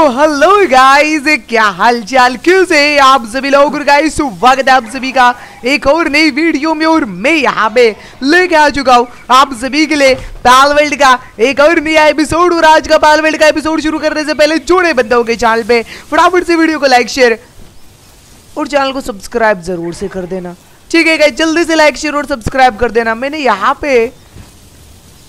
Hello guys क्या हाल चाल क्यों से आप सभी लोग? गाइस स्वागत है आप सभी का एक और नई वीडियो में और मैं यहाँ पे लेके आ चुका हूँ आप सभी के लिए पाल वर्ल्ड का एक और नया एपिसोड। और आज का पाल वर्ल्ड का एपिसोड शुरू करने से पहले जोड़े बंद गए चैनल पे फटाफट से वीडियो को लाइक शेयर और चैनल को सब्सक्राइब ज़रूर से कर देना। ठीक है गाइस जल्दी से लाइक शेयर और सब्सक्राइब कर देना। मैंने यहाँ पे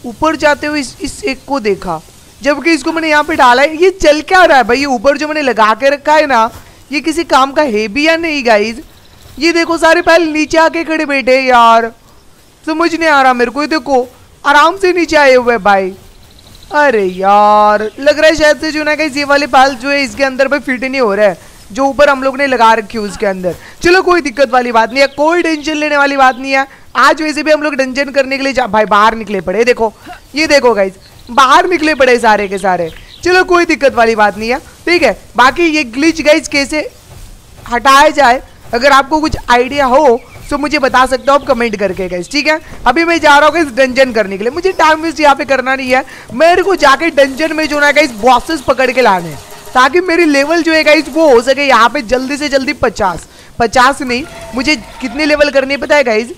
ऊपर जाते हुए इस, इस एक को देखा। जबकि इसको मैंने यहाँ पे डाला है। ये चल क्या रहा है भाई? ये ऊपर जो मैंने लगा के रखा है ना, ये किसी काम का है भी या नहीं गाइज़ ये देखो, सारे पहले नीचे आके खड़े बैठे यार। समझ नहीं आ रहा मेरे को, ये देखो, आराम से नीचे आए हुए भाई। अरे यार, लग रहा है शायद से जो ना कहीं ये वाले पाल जो है, इसके अंदर भाई फिट नहीं हो रहा है। जो ऊपर हम लोग ने लगा रखी है उसके अंदर। चलो, कोई दिक्कत वाली बात नहीं है, कोई टेंशन लेने वाली बात नहीं है। आज वैसे भी हम लोग डंजन करने के लिए भाई बाहर निकले पड़े देखो। ये देखो गाइज़ बाहर निकले पड़े सारे के सारे। चलो, कोई दिक्कत वाली बात नहीं है। ठीक है, बाकी ये ग्लिच गाइज़ कैसे हटाया जाए, अगर आपको कुछ आइडिया हो तो मुझे बता सकते हो, आप कमेंट करके गए ठीक है? अभी मैं जा रहा हूँ इस डंजन करने के लिए। मुझे टाइम वेस्ट यहाँ पे करना नहीं है। मेरे को जाके डंजन में जो ना इस बॉसेस पकड़ के लाने ताकि मेरी लेवल जो है गाइस वो हो सके यहाँ पे जल्दी से जल्दी पचास। पचास नहीं, मुझे कितने लेवल करनी पता है गाइज़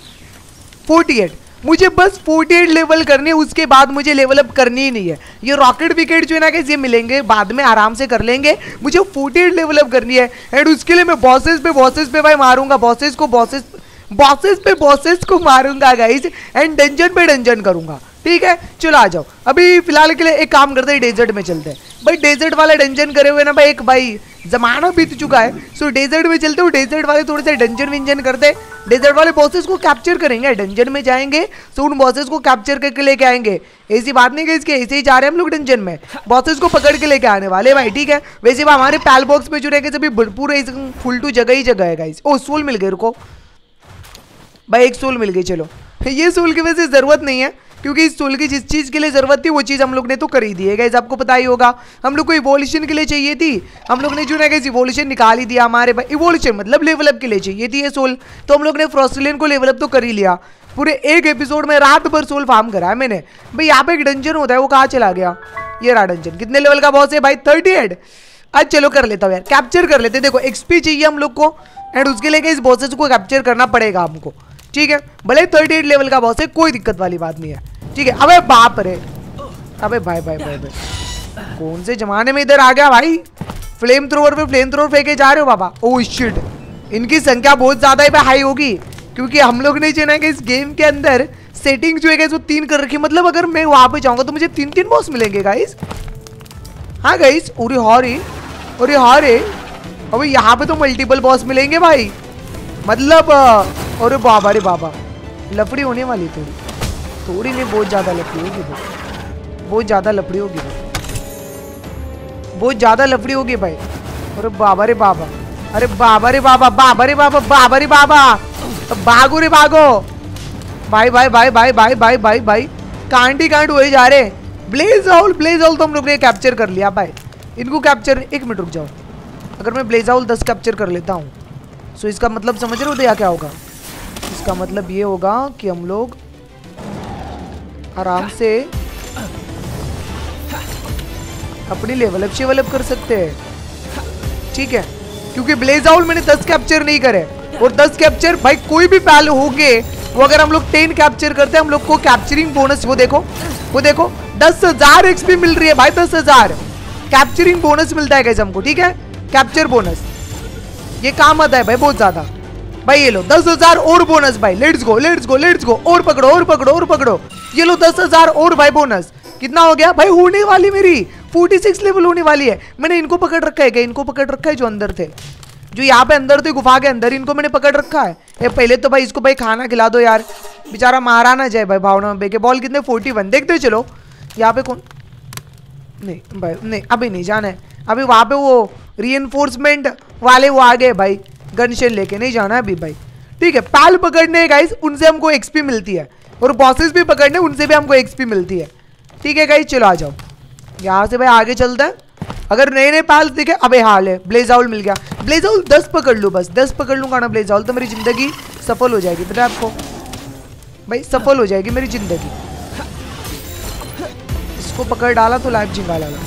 फोर्टी एट मुझे बस 48 लेवल करने उसके बाद मुझे लेवल अप करनी ही नहीं है। ये रॉकेट विकेट जो है ना कि ये मिलेंगे, बाद में आराम से कर लेंगे। मुझे 48 लेवल अप करनी है एंड उसके लिए मैं बॉसेस पे बॉसेस पे भाई मारूँगा बॉसेस को बॉसेस बॉसेस पे बॉसेस को मारूँगा गाइज़ एंड डंजन पे डंजन करूँगा। ठीक है? चलो आ जाओ। अभी फ़िलहाल के लिए एक काम करते हैं डेजर्ट में चलते हैं। भाई डेजर्ट वाला डंजन करे हुए ना भाई, एक भाई जमाना बीत चुका है। सो डेजर्ट में चलते हो डेजर्ट वाले थोड़े से डंजन विंजन करते डेजर्ट वाले बॉसेस को कैप्चर करेंगे डंजन में जाएँगे। तो उन बॉसेस को कैप्चर करके लेके आएँगे। ऐसी बात नहीं कि इसके, ऐसे ही जा रहे हैं हम लोग डंजन में। बॉसेस को पकड़ के लेके आने वाले भाई, ठीक है? वैसे हमारे पैल बॉक्स में जो रहेंगे सभी पूरे फुल टू जगह ही जगह है ओ सोल मिल गए, रुको। भाई, एक सोल मिल गई, चलो। ये सोल की वजह से ज़रूरत नहीं है। क्योंकि इस सोल की जिस चीज़ के लिए ज़रूरत थी, वो चीज़ हम लोग ने तो कर ही दी है। आपको पता ही होगा, हम लोग को इवोल्यूशन के लिए चाहिए थी। हम लोग ने जो है गाइज़ इवोल्यूशन निकाल ही दिया हमारे इवोल्यूशन मतलब लेवलअप के लिए चाहिए थी ये सोल तो हम लोग ने फ्रोस्ट्रेलियन को लेवलअप तो कर ही लिया। पूरे एक एपिसोड में रात भर सोल फार्म करा है मैंने। भाई, यहाँ पे एक डंजन होता है, वो कहाँ चला गया? ये रहा डंजन कितने लेवल का बॉस है भाई? थर्टी एड आज चलो कर लेता हूँ यार। कैप्चर कर लेते देखो एक्सपी चाहिए हम लोग को एंड उसके लिए इस बॉसेस को कैप्चर करना पड़ेगा हमको। ठीक है? भले थर्टी एट लेवल का बॉस है कोई दिक्कत वाली बात नहीं है। ठीक है? अबे बाप रे। अबे भाई भाई भाई भाई। कौन से जमाने में इधर आ गया भाई? फ्लेम थ्रोवर पे फ्लेम थ्रोवर फेंके जा रहे हो बाबा। ओ oh, शिट इनकी संख्या बहुत ज़्यादा ही हाई होगी क्योंकि हम लोग नहीं जो कि इस गेम के अंदर सेटिंग जो है वो तीन कर रखी मतलब अगर मैं वहाँ पे जाऊँगा तो मुझे तीन तीन बॉस मिलेंगे गाइस हाँ गाइस अरे हॉरे अरे हॉरे। अबे यहाँ पे तो मल्टीपल बॉस मिलेंगे भाई। मतलब अरे बाबा रे बाबा लफड़ी होने वाली थोड़ी थोड़ी नहीं, बहुत ज़्यादा लफड़ी होगी भाई। बहुत ज़्यादा लफड़ी होगी भाई। बहुत ज़्यादा लफड़ी होगी भाई। अरे बाबा रे बाबा अरे बाबा रे बाबा बाबा रे बाबा बाबा रे बाबा भागो रे, भागो। भाई भाई भाई भाई भाई भाई भाई भाई। कांड कांड वही जा रहे। ब्लेज हाउल ब्लेज हाउल तो हम लोग ने कैप्चर कर लिया भाई। इनको कैप्चर एक मिनट रुक जाओ। अगर मैं ब्लेज हाउल दस कैप्चर कर लेता हूँ सो इसका मतलब समझ रहे हो तो क्या होगा? इसका मतलब ये होगा कि हम लोग आराम से अपनी लेवल अप शेवल कर सकते हैं। ठीक है? क्योंकि ब्लेज आउट मैंने दस कैप्चर नहीं करे। और दस कैप्चर भाई कोई भी पहले हो गए वो अगर हम लोग टेन कैप्चर करते हैं, हम लोग को कैप्चरिंग बोनस वो देखो वो देखो, दस हज़ार एक्सपी मिल रही है भाई, दस हज़ार। कैप्चरिंग बोनस मिलता है कैसे हमको, ठीक है? कैप्चर बोनस ये काम आता है भाई, बहुत ज़्यादा। भाई ये लो दस हज़ार और बोनस भाई। Let's go let's go let's go और पकड़ो और पकड़ो और पकड़ो। ये लो दस हज़ार और भाई बोनस कितना हो गया? भाई होने वाली मेरी। फोर्टी सिक्स लेवल होने वाली है। मैंने इनको पकड़ रखा है क्या? इनको पकड़ रखा है जो अंदर थे। जो यहाँ पे अंदर थे गुफा के अंदर इनको मैंने पकड़ रखा है। ए, पहले तो भाई इसको भाई खाना खिला दो यार। बेचारा मारा ना जाए भाई भावना में। बेके बॉल कितने? फोर्टी वन देखते चलो। यहाँ पे कौन? नहीं भाई नहीं अभी नहीं जाना है। अभी वहाँ पे वो री वाले वो आ गए भाई। गनशेल लेके नहीं जाना है अभी भाई। ठीक है, पाल पकड़ने गाइस उनसे हमको एक्सपी मिलती है। और बॉसेस भी पकड़ने, उनसे भी हमको एक्सपी मिलती है। ठीक है गाइस चलो आ जाओ। यहाँ से भाई आगे चलता है। अगर नए नए पाल दिखे, अबे हाल है ब्लेजाउल मिल गया। ब्लेजाउल दस पकड़ लूँ बस, दस पकड़ लूँगा ना ब्लेजाउल तो मेरी ज़िंदगी सफल हो जाएगी। पता आपको? भाई, सफल हो जाएगी मेरी ज़िंदगी। इसको पकड़ डाला तो लाइफ जिंगा डाला।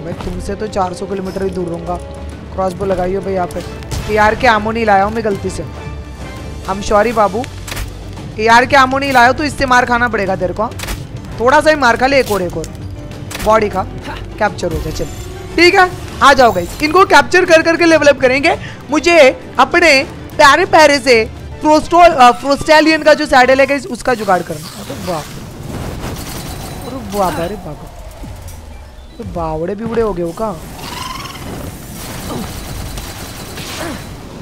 भाई तुमसे तो 400 किलोमीटर ही दूर रहूँगा। क्रॉस बो लगाइयो भाई यहाँ पे यार के आमो नहीं लाया हूँ मैं गलती से। हम सॉरी बाबू। यार के आमो नहीं लाया तो इससे मार खाना पड़ेगा तेरे को थोड़ा सा ही मार खा ले एक और एक और। बॉडी का। कैप्चर हो जाए चल। ठीक है, आ जाओ गाइस इनको कैप्चर कर करके लेवलअप करेंगे। मुझे अपने प्यारे प्यारे से प्रोस्टोल प्रोस्टेलियन का जो सैडल है उसका जुगाड़ करना। अरे वाह अरे बाबा तो बावड़े उड़े हो गए हो का?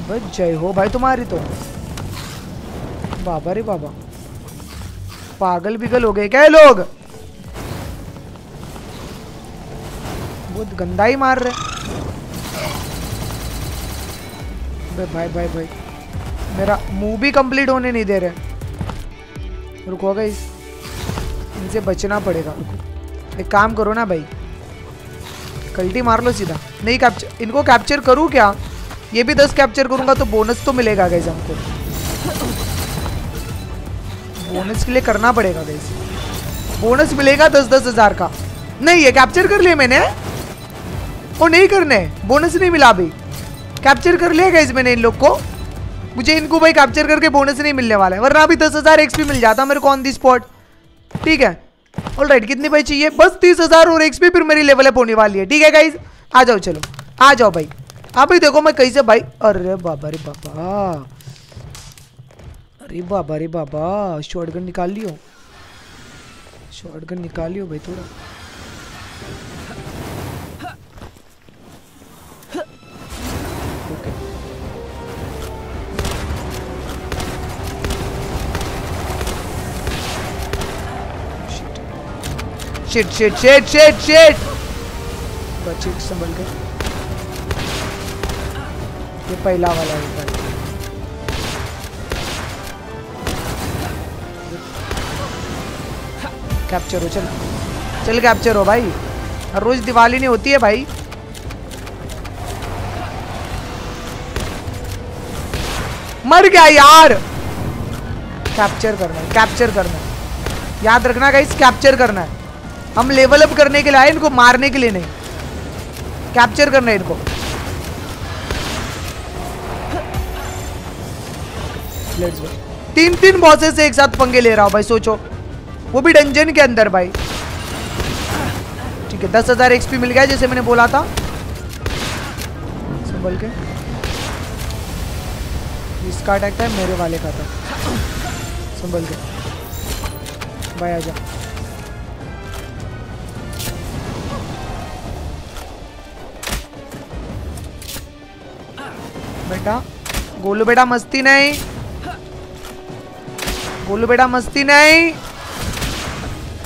भाई जय हो भाई तुम्हारी तो। बाबा रे बाबा। पागल बिगल हो गए क्या लोग? बहुत गंदा ही मार रहे। बे भाई भाई भाई। मेरा मुँह भी कंप्लीट होने नहीं दे रहे। रुको गई इनसे बचना पड़ेगा। एक काम करो ना भाई। कल्टी मार लो सीधा। नहीं कैप्चर इनको कैप्चर करूँ क्या? ये भी दस कैप्चर करूँगा तो बोनस तो मिलेगा गैस हमको। बोनस के लिए करना पड़ेगा गैस बोनस मिलेगा दस दस हज़ार का। नहीं, ये कैप्चर कर लिया मैंने। वो नहीं करने। बोनस नहीं मिला अभी। कैप्चर कर लिया गैस मैंने इन लोग को। मुझे इनको भाई कैप्चर करके बोनस नहीं मिलने वाला है। वरना अभी दस हज़ार एक्सपी मिल जाता मेरे को ऑन दी स्पॉट ठीक है। ऑल राइट कितनी भाई चाहिए? बस तीस हज़ार और एक्सपी फिर मेरी लेवल अप होने वाली है। ठीक है गाइज़ आ जाओ, चलो। आ जाओ भाई। आप ही देखो मैं कैसे भाई अरे बाबा रे बाबा। अरे बाबा रे बाबा। शॉर्टगन निकाल लियो। शॉर्टगन निकाल लियो भाई थोड़ा। Shit shit shit shit shit बच्चे संभल के ये पहला वाला है कैप्चर हो, चल। चल कैप्चर हो भाई। हर रोज दिवाली नहीं होती है भाई। मर गया यार। कैप्चर करना है कैप्चर करना है। याद रखना गाइस कैप्चर करना है। हम लेवल अप करने के लिए आए, इनको मारने के लिए नहीं। कैप्चर करना है इनको। तीन तीन बॉसेस से एक साथ पंगे ले रहा हूँ भाई, सोचो। वो भी डंजन के अंदर भाई। ठीक है, दस हज़ार एक्सपी मिल गया जैसे मैंने बोला था। संभल के। इसका अटैक था मेरे वाले का था। संभल के। भाई आजा बेटा। गोलू बेटा मस्ती नहीं। गोलू बेटा मस्ती नहीं।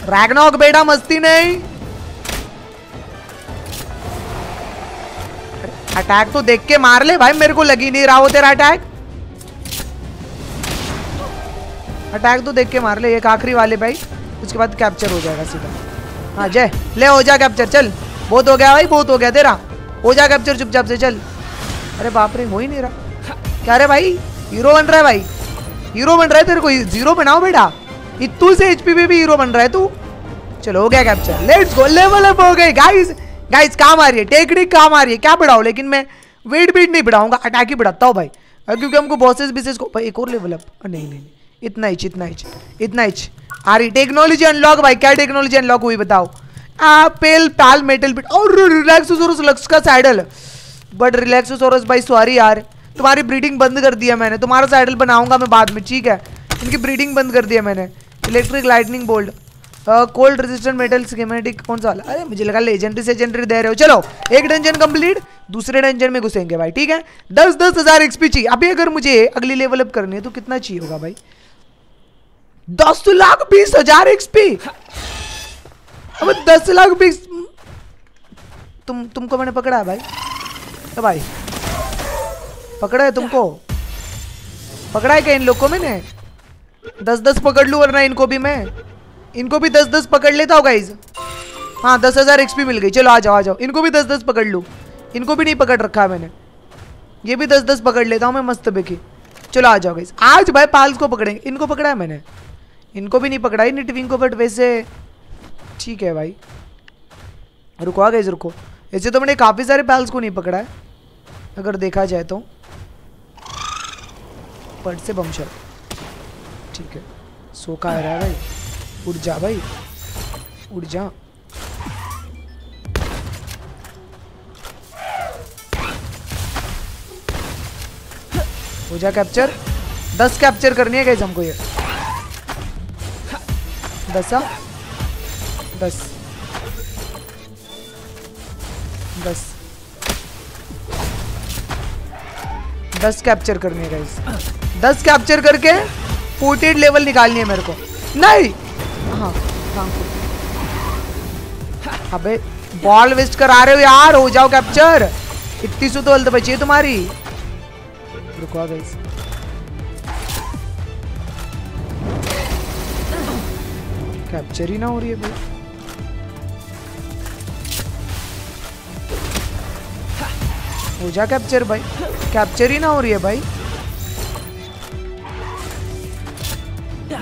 रैगनॉक बेटा मस्ती नहीं। अटैक तो देख के मार ले भाई, मेरे को लगी नहीं रहा वो तेरा अटैक। अटैक तो देख के मार ले, एक आखिरी वाले भाई। उसके बाद कैप्चर हो जाएगा सीधा। हाँ जय। ले, हो जा कैप्चर चल। बहुत हो गया भाई, बहुत हो गया तेरा। हो जा कैप्चर चुपचाप से, चल। अरे बाप रे, हो ही नहीं रहा। क्या रे भाई? हीरो बन रहा है भाई। हीरो बन रहा है तेरे को, ज़ीरो बनाओ बेटा। इतू से एचपी में भी हीरो बन रहा है तू। चलो, हो गया capture let's go level up हो गए। गाइस गाइस काम आ रही है। टेक्निक काम आ रही है। क्या बढ़ाओ लेकिन मैं वेट बीट नहीं बढ़ाऊँगा। अटैक ही बढ़ाता हूँ भाई। क्योंकि हमको बॉसेस बिसेस को भाई, एक और लेवल अप नहीं नहीं इतना ही इतना ही इतना ही आ रही टेक्नोलॉजी अनलॉक भाई। क्या टेक्नोलॉजी अनलॉक हुई बताओ? पेल टाल मेटल बिट और रिलैक्सोसोरस लक्स का सैडल बट रिलैक्सोसोरस भाई सॉरी यार। तुम्हारी ब्रीडिंग बंद कर दिया मैंने। तुम्हारा साइडल बनाऊँगा मैं बाद में, ठीक है? इनकी ब्रीडिंग बंद कर दिया मैंने। Electric lightning bolt cold resistant metal schematic कौन सा वाला? अरे, मुझे लगा लेजेंडरी सेजेंडरी दे रहे हो। चलो, एक डंजन कंप्लीट दूसरे डंजन में घुसेंगे भाई, ठीक है? दस दस हज़ार एक्सपी चाहिए। अभी अगर मुझे अगली लेवल अप करनी है तो कितना चाहिए होगा भाई? दस लाख बीस हज़ार एक्सपी अब दस लाख बीस तुम, तुमको मैंने पकड़ा भाई। भाई, पकड़ा है तुमको? पकड़ा है क्या इन लोग को मैंने दस दस पकड़ लू वरना इनको भी मैं। इनको भी दस दस पकड़ लेता हूँ गाइज़ हाँ दस हज़ार एक्सपी मिल गई। चलो, आ जाओ आ जाओ। इनको भी दस दस पकड़ लूँ। इनको भी नहीं पकड़ रखा है मैंने। ये भी दस दस पकड़ लेता हूँ मैं मस्त बेकी। चलो, आ जाओ गाइज़ आज भाई पाल्स को पकड़ेंगे इनको पकड़ा है मैंने। इनको भी नहीं पकड़ा। ही निटविंग को बट वैसे ठीक है भाई। रुको, आ गए रुको। ऐसे तो मैंने काफ़ी सारे पैल्स को नहीं पकड़ा है। अगर देखा जाए तो। पट से बमशर ठीक है। सो का आ रहा है भाई। उड़ जा भाई। उड़ जा। हो जा कैप्चर दस कैप्चर करनी है कैसे हमको ये। दस दस। दस दस कैप्चर करनी है गाइस दस कैप्चर करके फोर्टी लेवल निकालनी है मेरे को। नहीं! हाँ अबे बॉल वेस्ट करा रहे हो यार हो जाओ कैप्चर इतनी सो तो हल्द बची है तुम्हारी। रुको गाइस कैप्चर ही ना हो रही है भाई हो जा कैप्चर भाई। कैप्चर ही ना हो रही है भाई।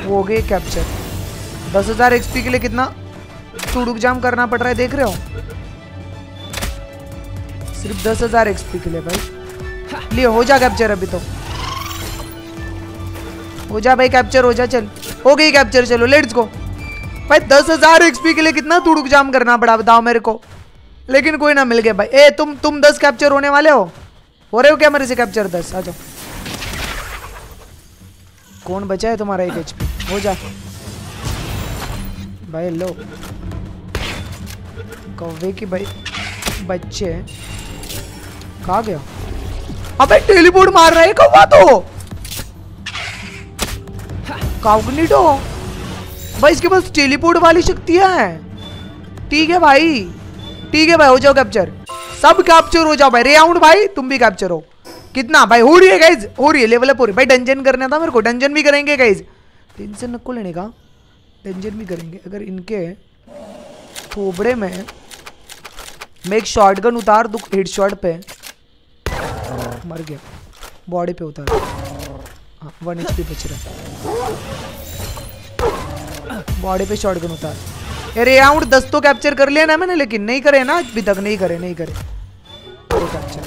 हो गए कैप्चर दस हज़ार एक्सपी के लिए कितना? टुडुक जाम करना पड़ रहा है, देख रहे हो? सिर्फ़ दस हज़ार एक्सपी के लिए भाई। लिए हो जा कैप्चर अभी तो। हो जा भाई कैप्चर हो जा, चल। हो गई कैप्चर चलो लेट्स गो भाई, दस हज़ार एक्सपी के लिए कितना तुड़ुक जाम करना पड़ा, बताओ मेरे को। लेकिन कोई ना मिल गया भाई। ए, तुम तुम दस कैप्चर होने वाले हो? हो रहे हो क्या मेरे से कैप्चर दस? आ जाओ। कौन बचा है तुम्हारा एक एचपी हो जा। भाई, लो। कौवे की भाई, बच्चे कहा गया? अबे टेलीपोर्ट मार रहा है कौवा तो। काउगनीटो भाई, इसके पास टेलीपोर्ट वाली शक्तियाँ हैं। ठीक है भाई। ठीक है भाई, हो जाओ कैप्चर सब कैप्चर हो जाओ भाई। रेआउंड भाई, तुम भी कैप्चर हो। कितना? भाई, हो रही है गाइज़ हो रही है लेवल अप हो भाई डंजन करना था मेरे को डंजन भी करेंगे गाइज़ टेंशन नको लेने का? डंजन भी करेंगे। अगर इनके थोबड़े में मैं एक शॉर्ट गन उतार दू हेड शॉट पे मर गया। बॉडी पे उतार। हाँ वन एच पी बच रहा बॉडी पे शॉर्ट गन उतार। अरे राउंड दस तो कैप्चर कर लिया ना मैंने लेकिन नहीं करे ना अभी तक नहीं करे नहीं करे। कैप्चर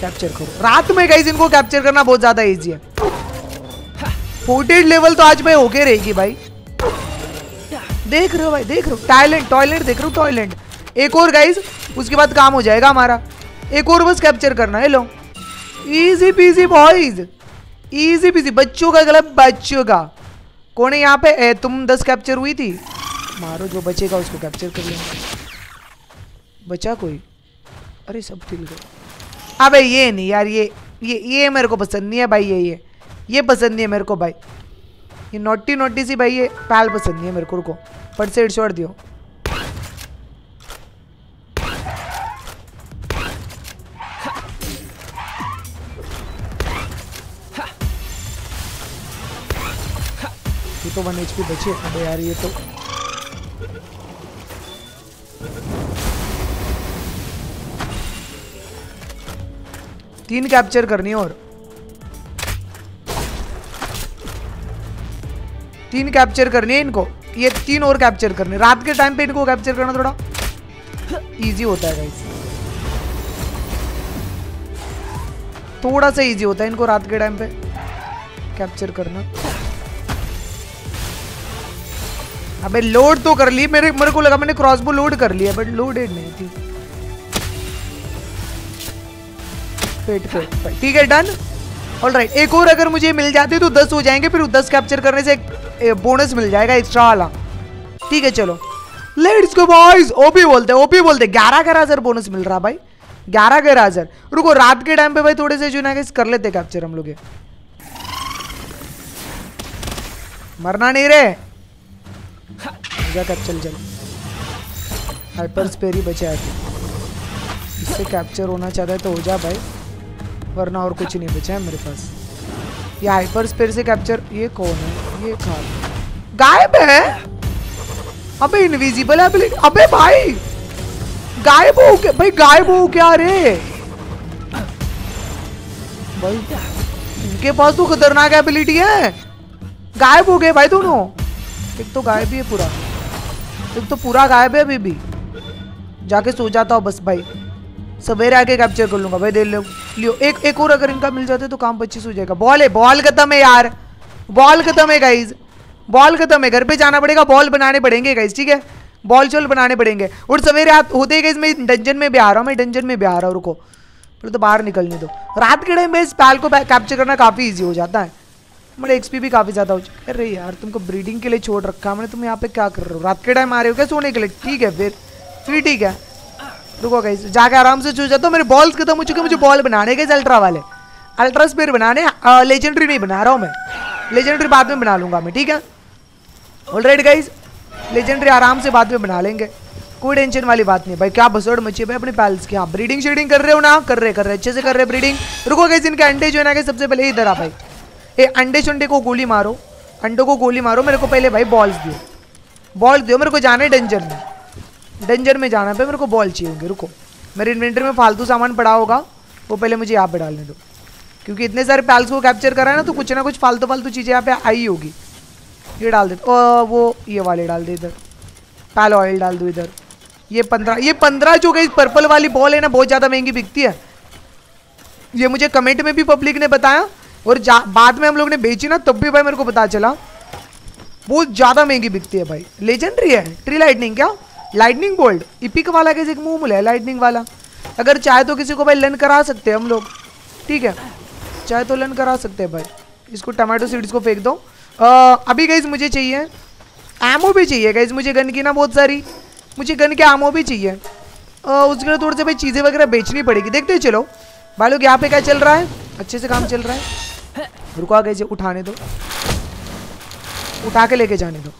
कैप्चर करो। रात में गई इनको कैप्चर करना बहुत ज़्यादा इजी है। फोर्टेड लेवल तो आज मैं होके रहेगी भाई। देख रहे हो भाई देख रहे हो। टॉयलेट टॉयलेट देख रहे हो टॉयलेट एक और गाइज़ उसके बाद काम हो जाएगा हमारा। एक और बस कैप्चर करना है लो। Easy peasy boys easy peasy बच्चों का गलत बच्चों का। कौन है यहाँ पे? ए, तुम दस कैप्चर हुई थी। मारो, जो बचेगा उसको कैप्चर कर लेंगे। बचा कोई? अरे, सब खिल गए। अबे, ये नहीं यार, ये ये ये मेरे को पसंद नहीं है भाई, ये ये। ये पसंद नहीं है मेरे को भाई। ये नोटी नोटी सी भाई, ये पैल पसंद नहीं है मेरे को, रुको। फट से छोड़ दियो। तो वन एच पी बचे अबे यार, ये तो तीन कैप्चर करनी है और। तीन कैप्चर करनी है इनको। ये तीन और कैप्चर करने। रात के टाइम पे इनको कैप्चर करना थोड़ा। इजी होता है गाइस थोड़ा सा इजी होता है इनको रात के टाइम पे कैप्चर करना। अबे लोड तो कर ली। मेरे मेरे को लगा मैंने क्रॉसबो लोड कर लिया बट लोडेड नहीं थी। पेट पे ठीक है डन ऑल राइट एक और अगर मुझे मिल जाती तो दस हो जाएँगे, फिर दस कैप्चर करने से एक बोनस मिल जाएगा एक्स्ट्रा वाला। ठीक है, चलो। लेट्स गो बॉयज़ ओपी बोलते ओपी बोलते ग्यारह ग्यारह हज़ार बोनस मिल रहा, भाई। ग्यारह ग्यारह हज़ार रुको, रात के टाइम पे भाई थोड़े से जो ना कर लेते कैप्चर हम लोग मरना नहीं रे। कर चल चल। हाइपर स्पेरी बचा है। इससे कैप्चर होना चाहता है तो हो जा, भाई। वरना और कुछ नहीं, बचा है मेरे पास। ये हाइपर स्पेयर से कैप्चर ये कौन है? ये खा गायब है? अबे इनविजिबल एबिलिटी अबे भाई! गायब हो क्या भाई गायब हो क्या रे! भाई, इनके पास तो खतरनाक एबिलिटी है। गायब हो गए भाई दोनों। एक तो गायब ही है पूरा। एक तो पूरा गायब है अभी भी। जाके सो जाता हूँ बस, भाई। सवेरे आके कैप्चर कर लूँगा भाई दे लो। लियो, एक एक और अगर इनका मिल जाता है तो काम पच्चीस हो जाएगा। बॉल है बॉल खत्म है यार। बॉल खत्म है गाइज़ बॉल खत्म है। घर पे जाना पड़ेगा बॉल बनाने पड़ेंगे गाइज़ ठीक है? बॉल चोल बनाने पड़ेंगे। और सवेरे आप होते गए मैं डंजन में भी आ रहा हूँ, मैं डंजन में भी आ रहा हूँ, रुको। फिर तो बाहर निकलने दो। रात के टाइम में इस पैल को कैप्चर करना काफ़ी ईजी हो जाता है। मेरा एक्सपी भी काफ़ी ज़्यादा हो चुका अरे यार, तुमको ब्रीडिंग के लिए छोड़ रखा है। मैंने, तुम यहाँ पे क्या कर रहे हो? रात के टाइम आ रहे हो क्या सोने के लिए? ठीक है, फिर। फिर ठीक है। रुको गई जाके आराम से चूझ जाता हूँ मेरे बॉल्स खत्म हो चुके मुझे बॉल बनाने के अल्ट्रा वाले। अल्ट्रा स्पेयर बनाने लेजेंडरी नहीं बना रहा हूँ मैं। लेजेंडरी बाद में बना लूँगा मैं, ठीक है? ऑलरेडी गाइज़ लेजेंडरी आराम से बाद में बना लेंगे। कोई टेंशन वाली बात नहीं, भाई क्या बसोड़ मची भाई अपने पैल्स की। हाँ ब्रीडिंग शेडिंग कर रहे हो ना? कर रहे कर रहे, अच्छे से कर रहे ब्रीडिंग रुको गई इनके अंडे जो है ना सबसे पहले इधर आ भाई। ए, अंडे चुंडे को गोली मारो। अंडों को गोली मारो, मेरे को पहले भाई बॉल्स दियो। बॉल्स दियो, मेरे को जाना है डेंजर में। डेंजर में जाना पे मेरे को बॉल चाहिए होंगे, रुको। मेरे इन्वेंटरी में फालतू सामान पड़ा होगा, वो पहले मुझे यहाँ पे डालने दो। क्योंकि इतने सारे पैल्स को कैप्चर करा है ना तो कुछ ना कुछ फालतू फालतू चीज़ें यहाँ पे आई होगी। ये डाल दे वो, ये वाले डाल दे इधर। पैल ऑयल डाल दो इधर। ये पंद्रह ये पंद्रह जो गई पर्पल वाली बॉल है ना, बहुत ज़्यादा महँगी बिकती है। ये मुझे कमेंट में भी पब्लिक ने बताया, और बाद में हम लोग ने बेची ना, तब भी भाई मेरे को पता चला। बहुत ज़्यादा महँगी बिकती है भाई। लेजेंडरी है ट्री लाइटनिंग क्या? लाइटनिंग बोल्ट इपिक वाला कैसे मुँह है लाइटनिंग वाला। अगर चाहे तो किसी को भाई लन करा सकते हैं हम लोग। ठीक है? चाहे तो लन करा सकते हैं भाई। इसको टमाटो सीड्स को फेंक दो। आ, अभी गई मुझे चाहिए एमओ भी चाहिए। गई मुझे गन की ना बहुत सारी मुझे गन के एमओ भी चाहिए। आ, उसके लिए थोड़े से भाई चीज़ें वगैरह बेचनी पड़ेगी। देखते चलो। भाई लोग यहाँ पे क्या चल रहा है? अच्छे से काम चल रहा है। रुको गए उठाने दो। उठा के लेके जाने दो।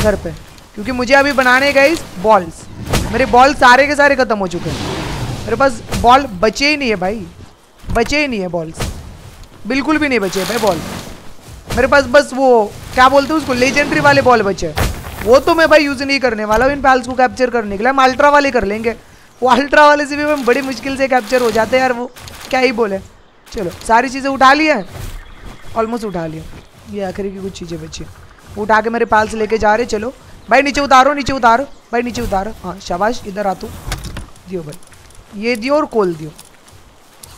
घर पे। क्योंकि मुझे अभी बनाने गए बॉल्स मेरे बॉल सारे के सारे ख़त्म हो चुके हैं। मेरे पास बॉल बचे ही नहीं है भाई। बचे ही नहीं है बॉल्स बिल्कुल भी नहीं बचे भाई बॉल मेरे पास बस वो, क्या बोलते हैं उसको लेजेंडरी वाले बॉल बचे वो तो मैं भाई यूज़ नहीं करने वाला हूँ इन पैल्स को कैप्चर करने के लिए। हम अल्ट्रा वाले कर लेंगे। वो अल्ट्रा वाले से भी हम बड़ी मुश्किल से कैप्चर हो जाते हैं यार वो। क्या ही बोले। चलो, सारी चीज़ें उठा लिया ऑलमोस्ट उठा लिया ये आखिरी की कुछ चीज़ें बची। उठा के मेरे पाल से लेके जा रहे चलो भाई नीचे उतारो नीचे उतारो। भाई नीचे उतारो। हाँ शाबाश इधर आ तू। दियो भाई। ये दियो और कोल दियो।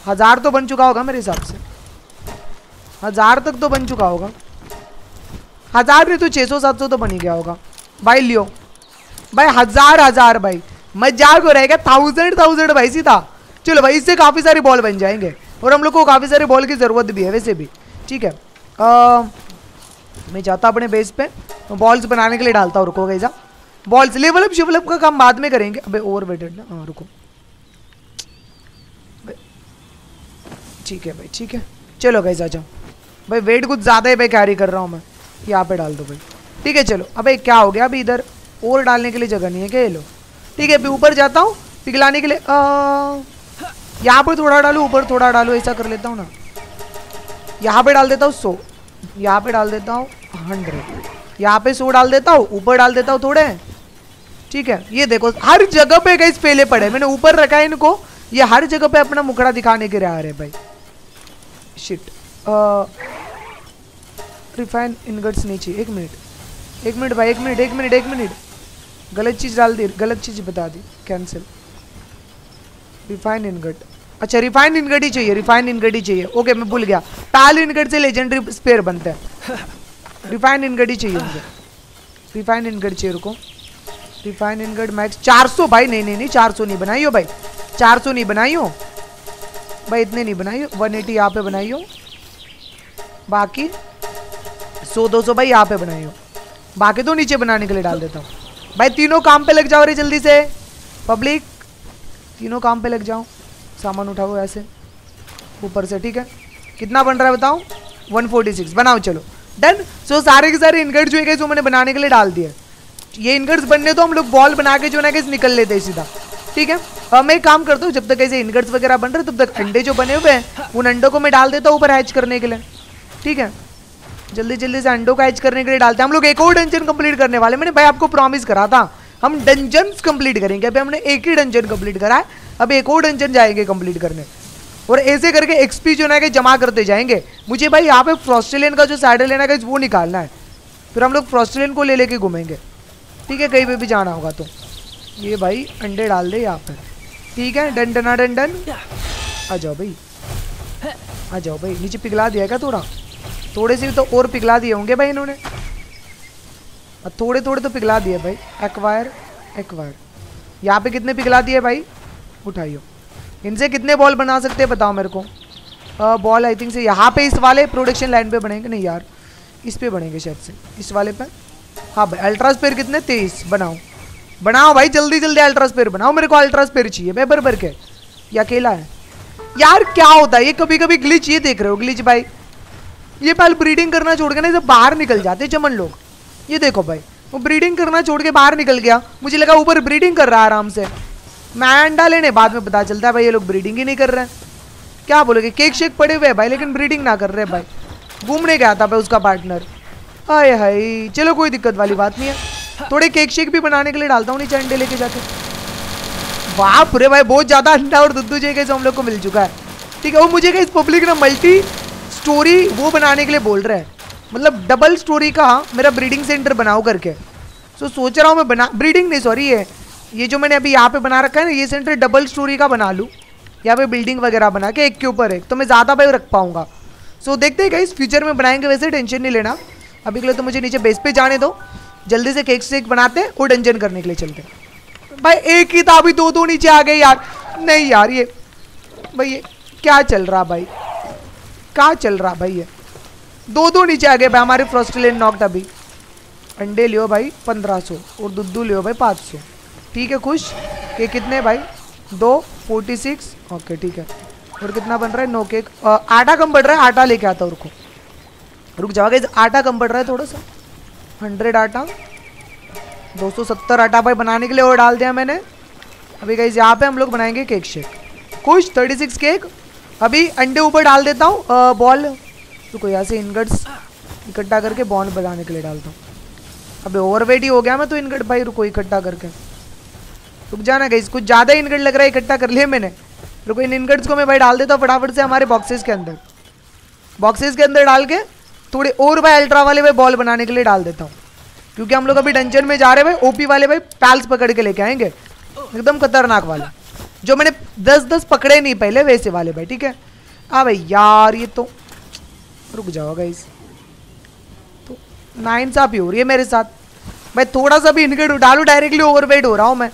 हज़ार तो बन चुका होगा मेरे हिसाब से। हज़ार तक तो बन चुका होगा। हज़ार नहीं तो छः सौ सात सौ तो बन ही गया होगा। भाई लियो। भाई हज़ार हज़ार भाई। मज़ाक हो रहेगा। थाउज़ेंड थाउज़ेंड भाई सीधा। चलो भाई इससे काफ़ी सारे बॉल बन जाएँगे। और हम लोग को काफ़ी सारे बॉल की ज़रूरत भी है वैसे भी। ठीक है। आ, मैं जाता अपने बेस पे तो बॉल्स बनाने के लिए डालता हूँ, रुको गई बॉल्स लेवल अप शिवलअप का काम बाद में करेंगे। अबे ओवर वेटेड ना। हाँ रुको। ठीक है भाई, ठीक है। चलो आ जाओ। भाई वेट कुछ ज़्यादा ही भाई कैरी कर रहा हूँ मैं। यहाँ पे डाल दो भाई। ठीक है, चलो। अबे, क्या हो गया? अभी इधर और डालने के लिए जगह नहीं है क्या लो ठीक है, अभी ऊपर जाता हूँ, पिघलाने के लिए। यहाँ पर थोड़ा डालू, ऊपर थोड़ा डालू, ऐसा कर लेता हूँ ना। यहाँ पे डाल देता हूँ सो। यहाँ पे डाल देता हूँ हंड्रेड यहाँ पे सो डाल देता हूँ, ऊपर डाल देता हूँ थोड़े। ठीक है, ये देखो, हर जगह पे कई फेले पड़े मैंने ऊपर रखा है इनको, ये हर जगह पे अपना मुखड़ा दिखाने के लिए आ रहे भाई। शिट रिफाइन इनगट्स चाहिए एक मिनट। एक मिनट भाई, एक मिनट एक मिनट एक मिनट। गलत चीज़ डाल दी, गलत चीज़ बता दी कैंसिल रिफाइन इनगट अच्छा रिफाइंड इनगट चाहिए रिफाइंड इनगट ही चाहिए। ओके मैं भूल गया। टाल इनगट से लेजेंडरी स्पेयर बनते हैं। रिफाइंड इनगट चाहिए मुझे। रिफाइंड इनगट चाहिए, रुको। रिफाइन इनगट मैक्स 400 भाई, नहीं नहीं नहीं 400 नहीं बनाइयो भाई। 400 नहीं बनाइयो भाई, इतने नहीं बनाइयो 180 एटी यहाँ पे बनाइयो बाकी? सौ, दो सौ, भाई, यहाँ पे बनाइयो बाकी तो नीचे बनाने के लिए डाल देता हूँ। भाई, तीनों काम पे लग जाओ रे जल्दी से। पब्लिक तीनों काम पे लग जाओ। सामान उठाओ ऐसे। ऊपर से ठीक है? कितना बन रहा है बताओ 146 बनाओ चलो। डन सो so, सारे के सारे इनगट्स जो है जो मैंने बनाने के लिए डाल दिए। ये इनगट्स बनने तो हम लोग बॉल बना के जो ना कैसे निकल लेते हैं सीधा। ठीक है? अब मैं एक काम करता हूँ जब तक ऐसे इनगट्स वगैरह बन रहे तब तक अंडे जो बने हुए हैं उन अंडों को मैं डाल देता हूँ ऊपर हैच करने के लिए। ठीक है? जल्दी जल्दी से अंडों का हैच करने के लिए डालते हैं। हम लोग एक और डंजन कंप्लीट करने वाले मैंने भाई आपको प्रॉमिस करा था हम डंजन कंप्लीट करेंगे। अभी हमने एक ही डंजन कंप्लीट करा है। अब एक और डंजन जाएँगे कंप्लीट करने। और ऐसे करके एक्सपी जो है जमा करते जाएँगे। मुझे भाई यहाँ पे फ्रॉस्ट्रेलियन का जो साइडर लेना है वो निकालना है। फिर हम लोग फ्रॉस्ट्रेलियन को ले लेके घूमेंगे। ठीक है, कहीं पे भी जाना होगा तो। ये भाई अंडे डाल दे यहाँ पर। ठीक है डन डना डन डन आ जाओ भाई। आ जाओ भाई। नीचे पिघला दिया क्या थोड़ा? थोड़े से तो और पिघला दिए होंगे भाई इन्होंने। थोड़े थोड़े तो पिघला दिए भाई। एक्वायर एक्वायर यहाँ पे कितने पिघला दिए भाई? उठाइयो। इनसे कितने बॉल बना सकते हैं बताओ मेरे को? बॉल आई थिंक से यहाँ पे इस वाले प्रोडक्शन लाइन पे बनेंगे। नहीं यार, इस पे बनेंगे शायद से। इस वाले पे? हाँ भाई अल्ट्रा स्पेयर कितने? तेईस। बनाओ। बनाओ भाई, जल्दी जल्दी अल्ट्रा स्पेयर बनाओ। मेरे को अल्ट्रा स्पेयर चाहिए। मैं भर भर के। ये अकेला है। यार, क्या होता है? ये कभी कभी ग्लिच ये देख रहे हो ग्लिच भाई। ये पहले ब्रीडिंग करना छोड़ के ना जब बाहर निकल जाते चमन लोग। ये देखो भाई, वो ब्रीडिंग करना छोड़ के बाहर निकल गया। मुझे लगा ऊपर ब्रीडिंग कर रहा है आराम से। मैं अंडा लेने, बाद में पता चलता है भाई ये लोग ब्रीडिंग ही नहीं कर रहे हैं। क्या बोलोगे? केक शेक पड़े हुए भाई, लेकिन ब्रीडिंग ना कर रहे भाई। घूमने गया था भाई उसका पार्टनर हाय हाय, चलो कोई दिक्कत वाली बात नहीं है। थोड़े केक शेक भी बनाने के लिए डालता हूँ, नीचे अंडे लेके जाके। बाप रे भाई, बहुत ज़्यादा अंडा और दुद्धू जे हम लोग को मिल चुका है? ठीक है, वो मुझे इस पब्लिक ना मल्टी स्टोरी वो बनाने के लिए बोल रहे हैं। मतलब डबल स्टोरी का मेरा ब्रीडिंग सेंटर बनाओ करके। सो सोच रहा हूँ मैं बना ब्रीडिंग नहीं सॉरी ये ये जो मैंने अभी यहाँ पे बना रखा है ना ये सेंटर डबल स्टोरी का बना लूँ। यहाँ पे बिल्डिंग वगैरह बना के एक के ऊपर एक। तो मैं ज़्यादा भाई रख पाऊँगा। सो so, देखते हैं इस फ्यूचर में बनाएँगे वैसे टेंशन नहीं लेना। अभी के लिए तो मुझे नीचे बेस पे जाने दो। जल्दी से केक सेक बनाते हैं और डंजन करने के लिए चलते हैं। भाई एक ही था अभी दो दो नीचे आ गए यार। नहीं यार ये भाई ये क्या चल रहा भाई? क्या चल रहा भाई ये? दो दो नीचे आ गए भाई हमारे फ्रस्टलेन नॉक्ट अभी। अंडे लियो भाई पंद्रह सौ। और दुद्धू लियो भाई पाँच सौ। ठीक है, खुश? के कितने भाई? दो फोर्टी सिक्स ओके ठीक है। और कितना बन रहा है? नो केक आटा कम बढ़ रहा है? आटा लेके आता हूँ, रुको। रुक जाओगे आटा कम बढ़ रहा है थोड़ा सा। हंड्रेड आटा। दो सौ सत्तर आटा भाई बनाने के लिए और डाल दिया मैंने। अभी गई यहाँ पे हम लोग बनाएँगे केक शेक खुश? थर्टी सिक्स केक अभी अंडे ऊपर डाल देता हूँ। बॉल रुको, यहाँ से इनगट्स इकट्ठा करके बॉल बनाने के लिए डालता हूँ। अबे ओवरवेट ही हो गया मैं तो इनगट भाई, रुको, इकट्ठा करके। रुक जाना गई कुछ ज़्यादा इनगट लग रहा है, इकट्ठा कर लिया मैंने। रुको इन इनगट्स को मैं भाई डाल देता हूँ फटाफट से हमारे बॉक्सेस के अंदर। बॉक्सेस के अंदर डाल के थोड़े और भाई अल्ट्रा वाले भाई बॉल बनाने के लिए डाल देता हूँ। क्योंकि हम लोग अभी डंजन में जा रहे भाई ओपी वाले भाई पैल्स पकड़ के लेके आएँगे। एकदम खतरनाक वाले। जो मैंने दस दस पकड़े नहीं पहले, वैसे वाले भाई, ठीक है? हाँ भाई, यार ये तो रुक जाओ गाइस तो नाइन साफ़ ही हो रही है मेरे साथ। भाई थोड़ा सा भी इनके डालू डायरेक्टली ओवरवेट हो रहा हूँ मैं।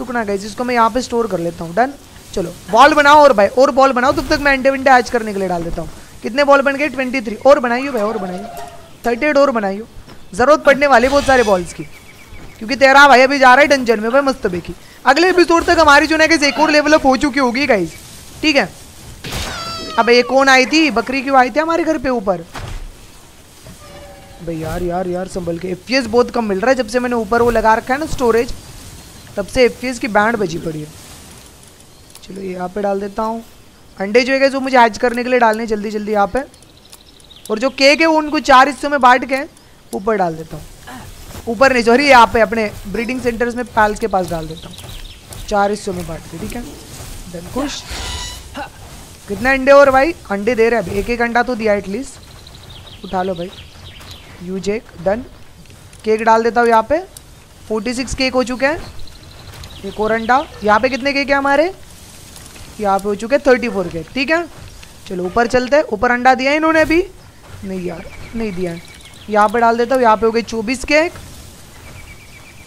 रुकना गाइस इसको मैं यहाँ पे स्टोर कर लेता हूँ। डन चलो बॉल बनाओ और भाई और बॉल बनाओ। तब तक मैं अंडे वंडे आज करने के लिए डाल देता हूँ। कितने बॉल बन गए? ट्वेंटी थ्री और बनाइयो भाई, और बनाइयो। थर्टी एट और बनाइयो। ज़रूरत पड़ने वाली बहुत सारे बॉल्स की। क्योंकि तेरा भाई अभी जा रहा है डंजन में भाई, मस्त बेकी। अगले एपिसोड तक हमारी जो है एक और लेवल अप हो चुकी होगी गाइज़ ठीक है? अब ये कौन आई थी? बकरी क्यों आई थी हमारे घर पे ऊपर? भाई यार यार यार, संभल के। एफ़ बहुत कम मिल रहा है, जब से मैंने ऊपर वो लगा रखा है ना स्टोरेज तब से एफ़ की बैंड बजी पड़ी है। चलो यहाँ पे डाल देता हूँ। अंडे जो है जो मुझे हैच करने के लिए डालने जल्दी जल्दी यहाँ पे। और जो केक है, वो उनको चार हिस्सों में बांट के ऊपर डाल देता हूँ। ऊपर नहीं सॉरी यहाँ पे अपने ब्रीडिंग सेंटर्स में पैल्स के पास डाल देता हूँ। चार हिस्सों में बांट के, ठीक है? डन खुश। कितने अंडे और भाई? अंडे दे रहे हैं अभी। एक एक अंडा तो दिया एटलीस्ट उठा लो भाई। यू जेक डन केक डाल देता हूँ यहाँ पे। 46 केक हो चुके हैं। एक और अंडा यहाँ पे कितने केक है हमारे? यहाँ पे हो चुके थर्टी फोर केक ठीक है? चलो, ऊपर चलते हैं, ऊपर अंडा दिया है इन्होंने अभी। नहीं यार, नहीं दिया है। यहाँ पे डाल देता हूँ, यहाँ पे हो गए चौबीस केक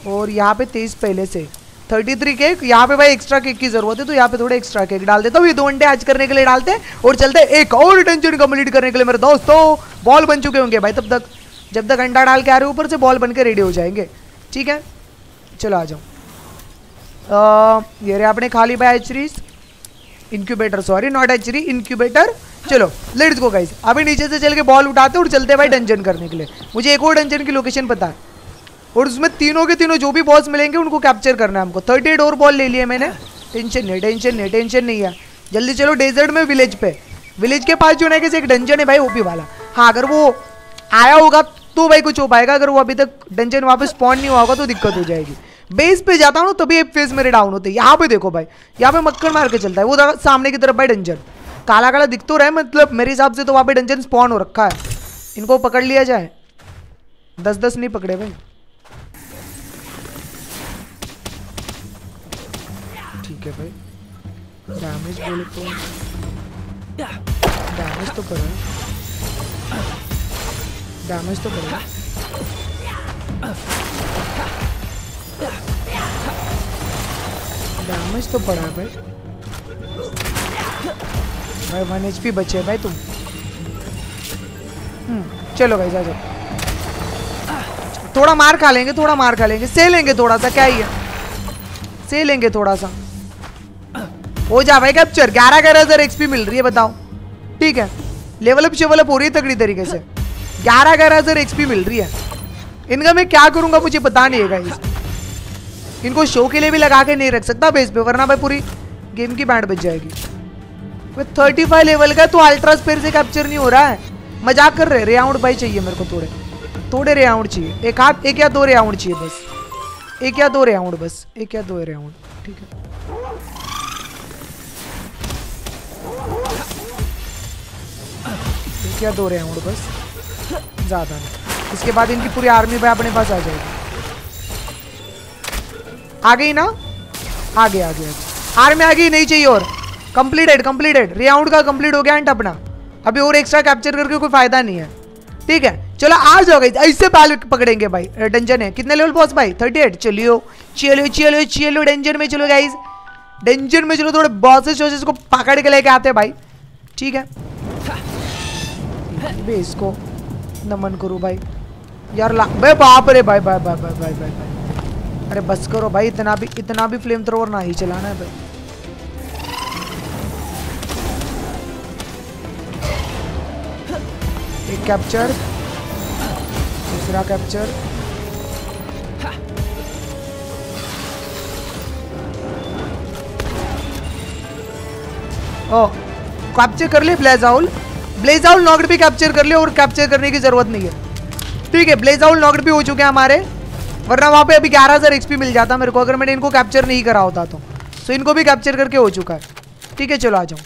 और यहाँ पे तेईस पहले से। थर्टी थ्री केक यहाँ पे भाई एक्स्ट्रा केक की ज़रूरत है तो यहाँ पे थोड़े एक्स्ट्रा केक डाल देता हूँ। ये दो अंडे आज करने के लिए डालते हैं और चलते एक और टेंशन कंप्लीट करने के लिए। मेरे दोस्तों बॉल बन चुके होंगे भाई, तब तक, जब तक अंडा डाल के आ रहे ऊपर से बॉल बन के रेडी हो जाएँगे। ठीक है? चलो, आ जाओ। ये रहे आपने खाली भाई एचरीज इनक्यूबेटर सॉरी नॉट एचरी इनक्यूबेटर चलो लेट्स गो गाइस अभी नीचे से चल के बॉल उठाते और चलते भाई डंजन करने के लिए। मुझे एक और डंजन की लोकेशन पता है। और उसमें तीनों के तीनों जो भी बॉल्स मिलेंगे, उनको कैप्चर करना है हमको। थर्टी एट और बॉल ले लिए मैंने। टेंशन नहीं टेंशन नहीं टेंशन नहीं है जल्दी चलो डेजर्ट में विलेज पे। विलेज के पास जो है कि एक डंजन है भाई ओपी वाला। हाँ अगर वो आया होगा तो भाई कुछ हो पाएगा। अगर वो अभी तक डंजन वापस स्पॉन नहीं हुआ होगा तो दिक्कत हो जाएगी। बेस पे जाता हूँ तभी एक फेस मेरे डाउन होते यहाँ पे देखो भाई, यहाँ पे मक्खन मार के चलता है। वो सामने की तरफ़ भाई डंजन काला काला दिख तो रहा है मतलब मेरे हिसाब से तो वहाँ पे डंजन स्पॉन हो रखा है। इनको पकड़ लिया जाए। दस दस नहीं पकड़े भाई। ठीक है भाई। डैमेज बोले तो। डैमेज तो करो। डैमेज तो करो। डैमेज तो पड़ा है भाई। भाई वन एच पी बचे भाई तुम। हम्म चलो भाई जा जाओ। थोड़ा मार खा लेंगे, थोड़ा मार खा लेंगे। से लेंगे थोड़ा सा, क्या ही है? से लेंगे थोड़ा सा। हो जा भाई कैप्चर ग्यारह ग्यारह हज़ार एक्सपी मिल रही है, बताओ। ठीक है। लेवल अप शेवल अप हो रही है तगड़ी तरीके से। ग्यारह ग्यारह हज़ार एक्सपी मिल रही है। इनका मैं क्या करूँगा मुझे पता नहीं है इनको शो के लिए भी लगा के नहीं रख सकता बेस पे, वरना भाई पूरी गेम की बैंड बच जाएगी। थर्टी फाइव लेवल का तो अल्ट्रा स्पेयर से कैप्चर नहीं हो रहा है। मज़ाक कर रहे रेआउंड भाई चाहिए मेरे को थोड़े। थोड़े रेआउंड चाहिए। एक हाथ एक या दो रेआउंड चाहिए बस। एक या दो रेआउंड बस। एक या दो रेआउंड ठीक है। एक या दो रेआउंड बस। ज़्यादा नहीं। इसके बाद इनकी पूरी आर्मी भाई अपने पास आ जाएगी। आ गई ना? आगे आगे आगे। आर्मी आ गई नहीं चाहिए और। कंप्लीटेड कंप्लीटेड रेआउंड का कंप्लीट हो गया एंड अपना। अभी और एक्स्ट्रा कैप्चर करके कोई फ़ायदा नहीं है। ठीक है? चलो आ जाओ गई। ऐसे पहले पकड़ेंगे भाई। डेंजर है। कितने लेवल बॉस भाई? थर्टी एट चलियो चलो चलो चलो डेंजर में चलो गाइज़ डेंजर में चलो, थोड़े बॉसेस वॉसेस को पकड़ के लेके आते हैं भाई। ठीक है? बे इसको नमन करो भाई। यार ला बे बाप रे भाई भाई भाई भाई भाई भाई। अरे बस करो भाई, इतना भी इतना भी फ्लेम थ्रोवर ना ही चलाना है भाई एक कैप्चर दूसरा कैप्चर ओ कैप्चर कर लिए ब्लेजाउल ब्लेजाउल नॉकड भी कैप्चर कर लिए और कैप्चर करने की ज़रूरत नहीं है। ठीक है ब्लेजाउल नॉकड भी हो चुके हैं हमारे। वरना वहाँ पे अभी ग्यारह हज़ार एक्सपी मिल जाता मेरे को, अगर मैंने इनको कैप्चर नहीं करा होता तो। सो इनको भी कैप्चर करके हो चुका है। ठीक है, चलो आ जाओ।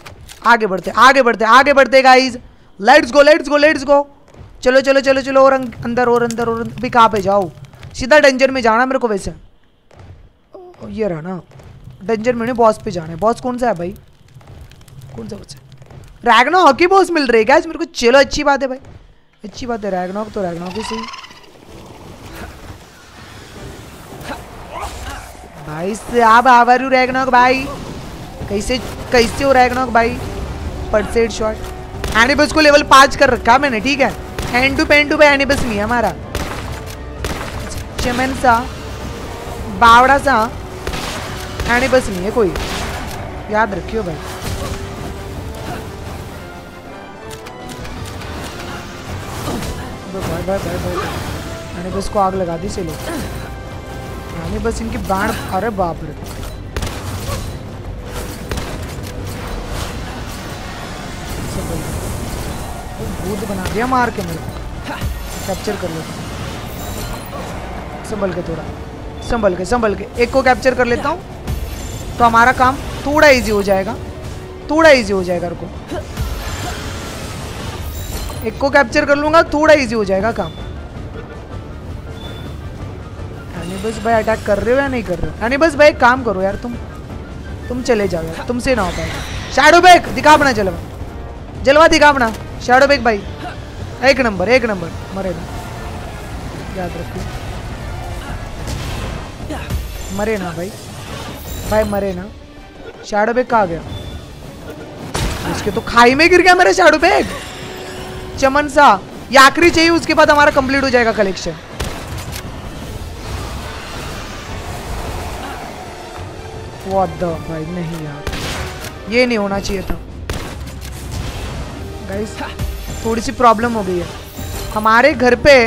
आगे बढ़ते आगे बढ़ते आगे बढ़ते guys let's go let's go let's go चलो चलो चलो चलो, और अंदर और अंदर, और अभी कहाँ पे जाओ? सीधा डेंजर में जाना मेरे को वैसे। ये रहा ना। डेंजर में नहीं बॉस पे जाना है। बॉस कौन सा है भाई? कौन सा बॉस है? रैगनो हॉकी बॉस मिल रही है क्या मेरे को, चलो, अच्छी बात है भाई। अच्छी बात है रैगनॉक तो रैगनॉक ही सही। भाई से आप आवर रैगनॉक भाई? कैसे कैसे हो रैगनॉक भाई? परसेट शॉट एनिबस को लेवल पाँच कर रखा मैंने, ठीक है? हैंड टू पेन टू पे एनिबस नहीं हमारा। चमन सा, बावड़ा सा एनिबस नहीं है कोई। याद रखियो भाई। भाई भाई भाई भाई एनिबस को आग लगा दी, चलो। एनिबस इनकी बाण अरे बाप रे। भूत बना दिया मार के मेरे कैप्चर कर लेता संभल के थोड़ा। संभल के संभल के। एक को कैप्चर कर लेता हूँ। तो हमारा काम थोड़ा इजी हो जाएगा। थोड़ा इजी हो जाएगा रुको। एक को कैप्चर कर लूँगा, थोड़ा इजी हो जाएगा काम। बस भाई अटैक कर रहे हो या नहीं कर रहे हो? यानी बस भाई काम करो यार, तुम तुम चले जाओ यार, तुमसे ना हो पाएगा शैडो बैक दिखा अपना जलवा। जलवा दिखा अपना। शैडो बैग भाई, एक नंबर एक नंबर, मरे ना। याद रखिए मरे ना भाई। भाई, मरे ना। शैडो बैग कहा गया? इसके तो खाई में गिर गया मेरा शैडो बैग चमन सा ये आखिरी चाहिए, उसके बाद हमारा कंप्लीट हो जाएगा कलेक्शन भाई, नहीं यार। ये नहीं होना चाहिए था। गाइस थोड़ी सी प्रॉब्लम हो गई है। हमारे घर पे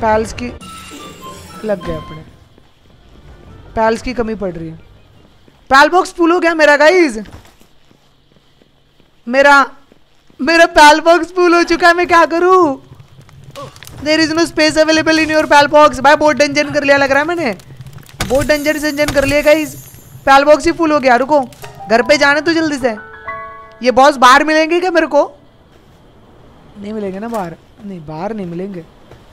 पैल्स की लग गए अपने। पैल्स की कमी पड़ रही है। पैल बॉक्स फुल हो गया मेरा गाइस मेरा मेरा पैल बॉक्स फुल हो चुका है, मैं क्या करूँ? There is no space available in your pal box भाई बोट डंजन कर लिया लग रहा है मैंने। बोट डंजन डंजन कर लिया गाइस पैल बॉक्स ही फुल हो गया, रुको। घर पे जाने तो जल्दी से। ये बॉस बाहर मिलेंगे क्या मेरे को? नहीं मिलेंगे ना बाहर। नहीं बाहर नहीं मिलेंगे।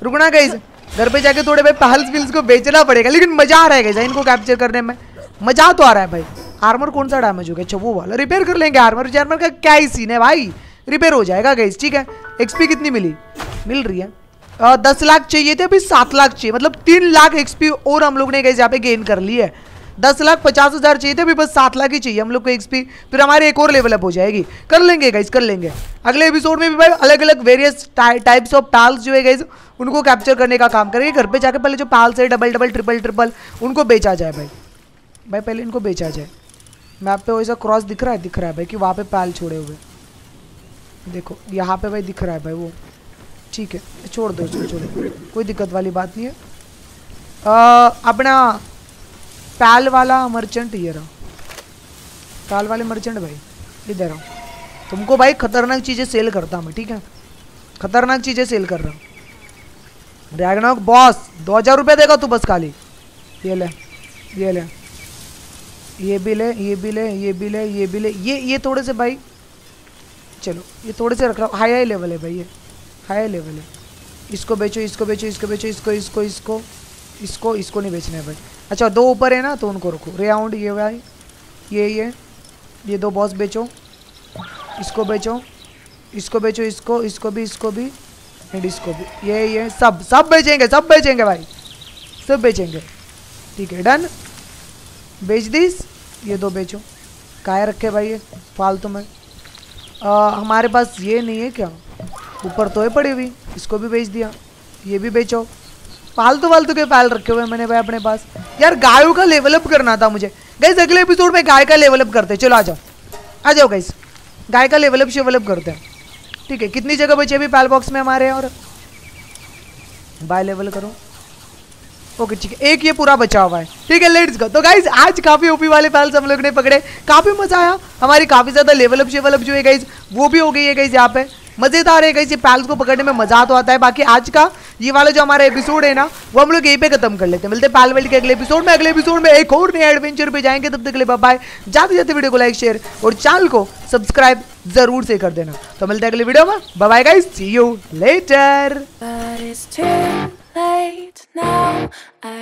रुकना गई घर पे जाके थोड़े भाई पहल्स विल्स को बेचना पड़ेगा, लेकिन मज़ा आ रहा है इनको कैप्चर करने में। मज़ा तो आ रहा है भाई। आर्मर कौन सा डैमेज हो गया? अच्छा वो वाला। रिपेयर कर लेंगे आर्मर आर्मर का क्या ही सीन है भाई। रिपेयर हो जाएगा गैस ठीक है? एक्सपी कितनी मिली? मिल रही है। दस लाख चाहिए थे, अभी सात लाख चाहिए। मतलब तीन लाख एक्सपी और हम लोग ने गैस यहाँ पे गेन कर ली है। दस लाख पचास हज़ार चाहिए थे, अभी बस सात लाख ही चाहिए हम लोग को एक्सपी फिर हमारे एक और लेवल अप हो जाएगी। कर लेंगे गाइज़ कर लेंगे। अगले एपिसोड में भी भाई अलग अलग वेरियस टाइप्स ऑफ़ टाल्स जो है गाइज़ उनको कैप्चर करने का काम करेंगे। घर पे जाके पहले जो पाल्स है डबल डबल ट्रिपल ट्रिपल उनको बेचा जाए भाई। भाई पहले इनको बेचा जाए। मैप पे वैसा क्रॉस दिख रहा है, दिख रहा है भाई कि वहाँ पे पाल छोड़े हुए। देखो, यहाँ पे भाई दिख रहा है भाई वो। ठीक है छोड़ दो उसको छोड़ो कोई दिक्कत वाली बात नहीं है। आ, अपना पैल वाला मर्चेंट ये रहा। पैल वाले मर्चेंट भाई इधर आओ। तुमको भाई खतरनाक चीज़ें सेल करता मैं ठीक है? खतरनाक चीज़ें सेल कर रहा हूँ। रैगनॉक बॉस दो हज़ार रुपये देगा तू बस खाली। ये ले ये ले। ये भी ले ये भी ले ये भी ले ये भी ले। ये ये थोड़े से भाई चलो ये थोड़े से रख रहा हूँ। हाई हाई लेवल है भाई ये। हाई लेवल है। इसको बेचो इसको बेचो इसको बेचो इसको इसको इसको इसको इसको नहीं बेचना है भाई। अच्छा दो ऊपर है ना तो उनको रखो राउंड ये भाई ये ये ये दो बॉस बेचो। इसको बेचो इसको बेचो इसको इसको भी इसको भी एंड इसको भी। ये ये सब सब बेचेंगे सब बेचेंगे भाई। सब बेचेंगे। ठीक है डन बेच दीस ये दो बेचो। काय रखे भाई ये फालतू में। आ, हमारे पास ये नहीं है क्या? ऊपर तो है पड़ी हुई इसको भी बेच दिया, ये भी बेचो। फालतू फालतू के पाल रखे हुए मैंने भाई अपने पास। यार, गायों का लेवल अप करना था मुझे। गैस अगले एपिसोड में गाय का लेवल अप करते चलो, आ जाओ। आ जाओ गैस गाय का लेवल अप शेवल अप करते हैं। ठीक है, कितनी जगह बचे अभी पैल बॉक्स में हमारे और? बाय लेवल करो? ओके ठीक है। एक ये पूरा बचा हुआ है। ठीक है लेट्स गो तो गाइज़ आज काफ़ी ओपी वाले पैल्स हम लोग ने पकड़े। काफ़ी मज़ा आया। हमारी काफ़ी ज़्यादा लेवल अप शेवल अप जो है गाइज़ वो भी हो गई है गाइज़ यहाँ पे। मज़ेदार है ये पैल्स को पकड़ने में मज़ा तो आता है। बाकी आज का ये वाला जो हमारा एपिसोड है ना, वो हम लोग यहीं पे खत्म कर लेते हैं। मिलते हैं पैल वेल्ट के अगले एपिसोड में। अगले एपिसोड में एक और नए एडवेंचर पे जाएँगे। तब तक के लिए बाय जाते जाते वीडियो को लाइक शेयर और चैनल को सब्सक्राइब ज़रूर से कर देना। तो मिलते हैं अगले वीडियो में। Bye guys see you later late now. I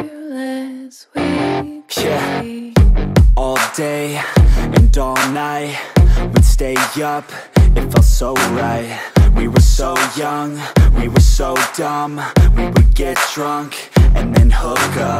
you we Yeah. all day and all night We'd stay up, it felt so right. We were so young, we were so dumb. We would get drunk and then hook up